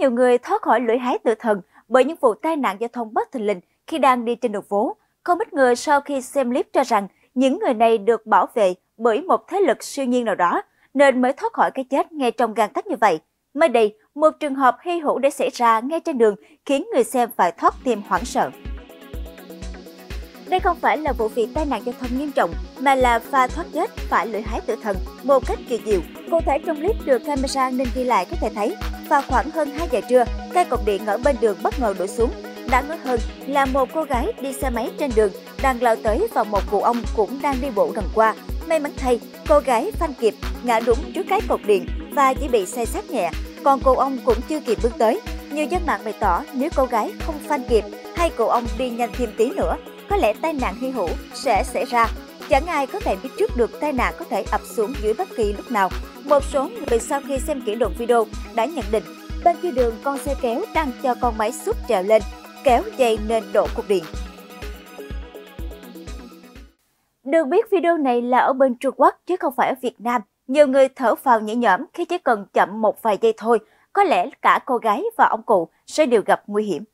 nhiều người thoát khỏi lưỡi hái tử thần bởi những vụ tai nạn giao thông bất thình lình khi đang đi trên đường phố. Không ít người sau khi xem clip cho rằng những người này được bảo vệ bởi một thế lực siêu nhiên nào đó nên mới thoát khỏi cái chết ngay trong gang tấc như vậy. Mới đây, một trường hợp hy hữu đã xảy ra ngay trên đường khiến người xem phải thoát tim hoảng sợ. Đây không phải là vụ việc tai nạn giao thông nghiêm trọng, mà là pha thoát chết phải lưỡi hái tử thần một cách kỳ diệu. Cụ thể trong clip được camera nên ghi lại có thể thấy, vào khoảng hơn 2 giờ trưa, cây cột điện ở bên đường bất ngờ đổ xuống. Đáng nói hơn là một cô gái đi xe máy trên đường đang lao tới vào một cụ ông cũng đang đi bộ gần qua. May mắn thay, cô gái phanh kịp, ngã đúng trước cái cột điện và chỉ bị xe sát nhẹ, còn cụ ông cũng chưa kịp bước tới. Nhiều dân mạng bày tỏ nếu cô gái không phanh kịp hay cụ ông đi nhanh thêm tí nữa có lẽ tai nạn hy hữu sẽ xảy ra. Chẳng ai có thể biết trước được tai nạn có thể ập xuống dưới bất kỳ lúc nào. Một số người sau khi xem kỹ đoạn video đã nhận định bên kia đường con xe kéo đang cho con máy xúc trèo lên, kéo dây nên đổ cục điện. Được biết video này là ở bên Trung Quốc chứ không phải ở Việt Nam. Nhiều người thở phào nhẹ nhõm khi chỉ cần chậm một vài giây thôi, có lẽ cả cô gái và ông cụ sẽ đều gặp nguy hiểm.